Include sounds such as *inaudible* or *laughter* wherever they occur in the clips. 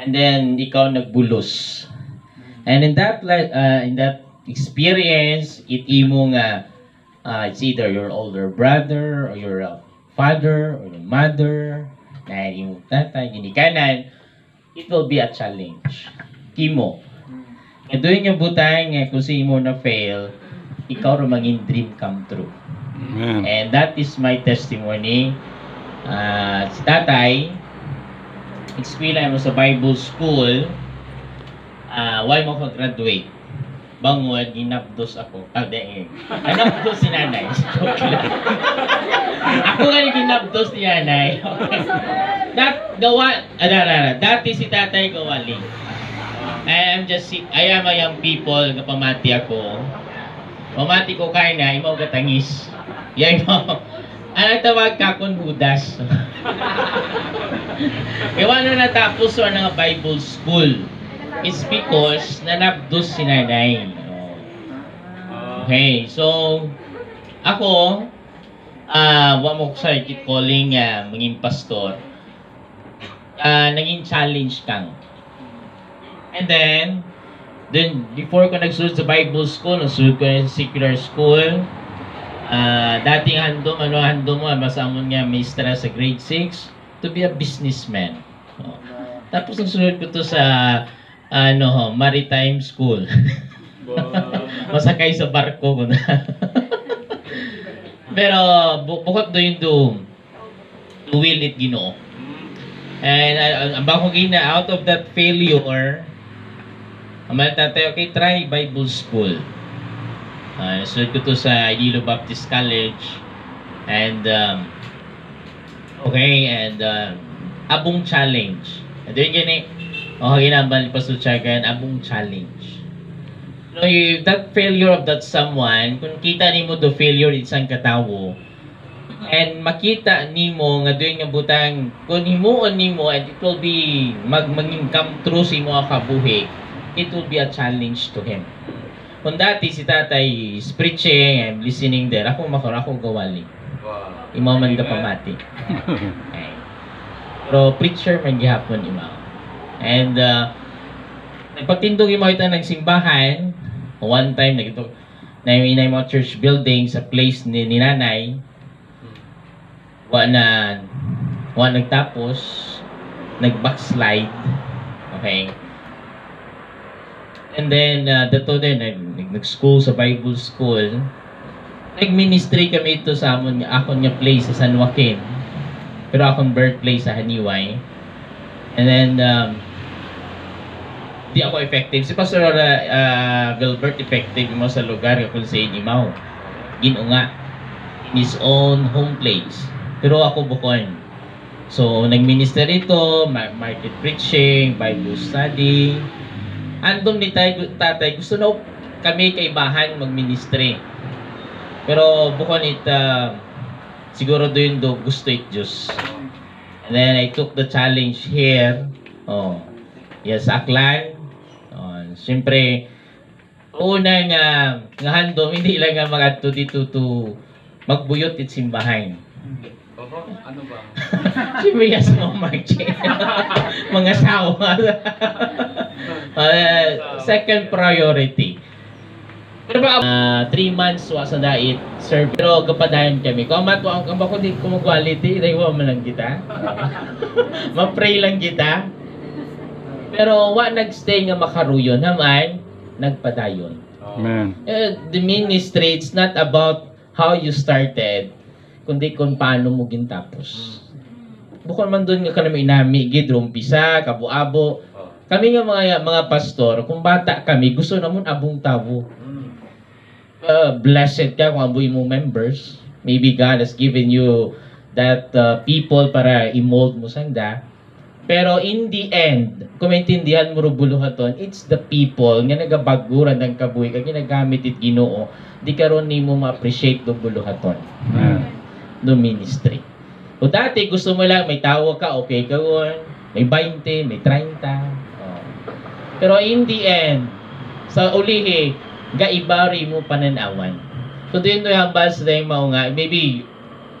And then ikaw nagbulos. And in that uh, in that experience, it imo nga uh, it's either your older brother or your uh, father or your mother na imong tatay ginikanan, it will be a challenge. Kimo. Nga doon yung butang nga kung si imo na fail, ikaw ro maging dream come true. Amen. And that is my testimony. Uh, si tatay, eskwela mo sa Bible School, uh, why mo graduate? Bangod, ginapdos ako. Ah, di eh. Ginapdos si nanay. *laughs* Joke lang. ako nga yung ginapdos ni nanay. *laughs* that, gawa, ah, da, da, da. Dati si tatay gawali. I am just, si- I am a young people, kapamati ako. Pamati ko kay na, imaw gatangis. Yan mo. *laughs* Ano tawag ka kung hudas? Kaya ano natapos sa nga Bible school? It's because nanabdos si nanay. Oh. Okay, so ako, ah, wa mo ko sa calling uh, maging pastor. Ah, naging challenge kang. And then, then before ko nagsunod sa Bible school, nagsunod ko na sa secular school. Ah, dating handom, ano handom mo, masamon nga maestra sa grade 6 to be a businessman. Oh. Tapos nagsunod ko to sa ano, ho, maritime school. *laughs* Masakay sa barko *laughs* ko na. Pero bu- bukod do yung do, to will it Ginoo. And uh, ang bako gina out of that failure, mga tatay, okay, try Bible school. Uh, sunod ko to sa Iloilo Baptist College. And, um, okay, and, uh, abong challenge. And then yun eh, okay na, bali pa sa Chagan, abong challenge. No, you, that failure of that someone, kung kita nimo do failure isang katawo, and makita nimo nga doon nga butang kung himuon nimo and it will be mag maging come true sa imo nga kabuhi it will be a challenge to him kung dati si tatay is preaching and listening there ako makor ako gawali imaw man da pamati okay. *laughs* pero preacher man gihapon imaw and uh, nagpagtindog imaw ita ng simbahan. One time nagito na yung inay mga church building sa place ni, ni nanay. Wa na wa nagtapos. Nag-backslide. Okay. And then uh, dato din nag, nag- nag-school sa Bible school nag-ministry kami ito sa amon akon nga place sa San Joaquin pero akong birthplace sa Haniway and then um, di ako effective si Pastor uh, uh, Gilbert effective mo sa lugar kung sa Inimaw ginunga in his own home place pero ako bukon. So, nag-minister ito, ma- market preaching, Bible study. Andom ni tay, tatay, gusto na kami kaibahan mag-ministry. Pero bukon it, uh, siguro doon do gusto it Diyos. And then I took the challenge here. Oh, yes, Aklan. Oh, Siyempre, una nga, nga handom, *laughs* hindi lang nga mga dito to magbuyot it simbahan. Ano ba? *laughs* Siyempre yes, mga marching. *laughs* mga sawa. uh, second priority. Pero ba, uh, three months wa sa dait, sir. Pero kapadayon kami. Kung mato ang kamba ko di kung quality, dahil wa man lang kita. *laughs* Ma-pray lang kita. Pero wa nagstay nga makaruyon naman, nagpadayon. Amen. Uh, the ministry, it's not about how you started, kundi kung paano mo gintapos. Bukod man doon nga kanami inami, gid umpisa, kabu-abo. Kami nga mga mga pastor, kung bata kami, gusto namon abong tawo. Uh, blessed ka kung aboy mo members. Maybe God has given you that uh, people para i-mold mo sanda. Pero in the end, kung maintindihan mo ro buluhaton, it's the people nga nagabaguran ng kabuhi kag ginagamit it Ginoo, di karon nimo ma-appreciate do buluhaton Amen. do ministry. O dati gusto mo lang may tawo ka, okay ka won, may 20, may 30. Oh. Pero in the end, sa ulihi, gaibari mo pananawan. So doon to hambal sa tayong mao nga, maybe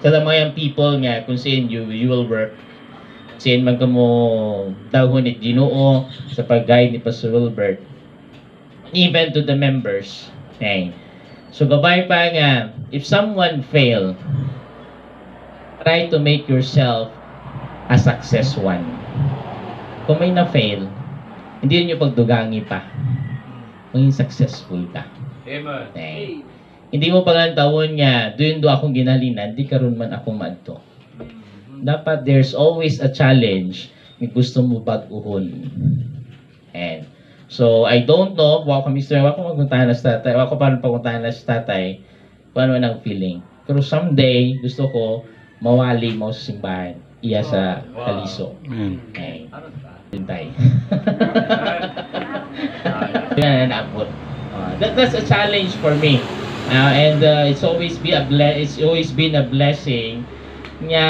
sa mga yung people nga kung saan you, you will work, Sin man kamo dahon ni Ginoo sa pag-guide ni Pastor Wilbert even to the members. Okay. So gabay pa nga if someone fail try to make yourself a success one. Kung may na-fail, hindi niyo pagdugangi pa. Maging successful ka. Amen. Okay. Hindi mo pagantawon nga, doon do akong ginalinan, di karon man ako madto. Dapat there's always a challenge kung gusto mo baguhon. And so I don't know, wa ko Mr. Wa ko magpuntahan na sa tatay, wa ko paano papuntahan na sa tatay, paano man ang feeling. Pero someday, gusto ko mawali mo sa simbahan. Iya sa Wow. kaliso. Amen. Okay. Hintay. *laughs* Yan na naabot. Uh, that, that's a challenge for me. Uh, and uh, it's always been a ble- it's always been a blessing nga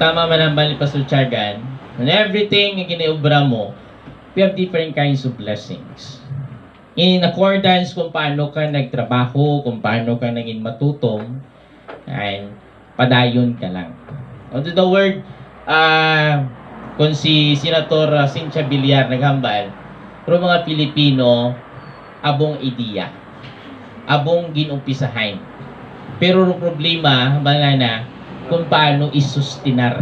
tama man ang bali Pastor Chagan and everything nga giniubra mo we have different kinds of blessings in accordance kung paano ka nagtrabaho kung paano ka naging matutong and padayon ka lang Although the word ah kung si Senator uh, Cynthia Villar naghambal pero mga Pilipino abong ideya abong ginumpisahan pero ang problema mga na kung paano isustinar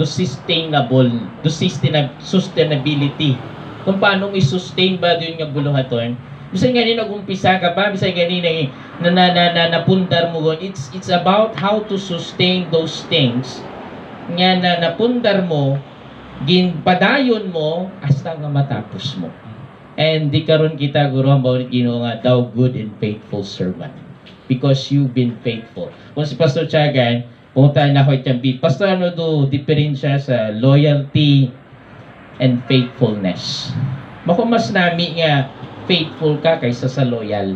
to sustainable to sustain sustainability. Kung paano i-sustain ba yun nga buluhaton bisan ganin nag-umpisa ka pa bisan ganin na na, na, na, napundar mo gon? It's it's about how to sustain those things nga na napundar mo ginpadayon mo hasta nga matapos mo. And di karon kita guro ang bawat Ginoo nga thou good and faithful servant. Because you've been faithful. Kung si Pastor Chagan pumunta na ako itiyang Pastor ano do diferensya sa loyalty and faithfulness? Mako mas nami nga faithful ka kaysa sa loyal.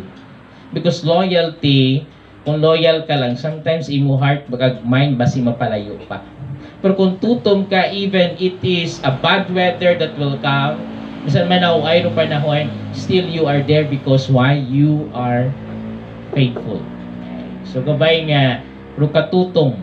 Because loyalty kung loyal ka lang sometimes imo heart bagag mind basi mapalayo pa pero kung tutom ka even it is a bad weather that will come bisan man ako ayro panahon still you are there because why? You are faithful. So gabay nga pero katutong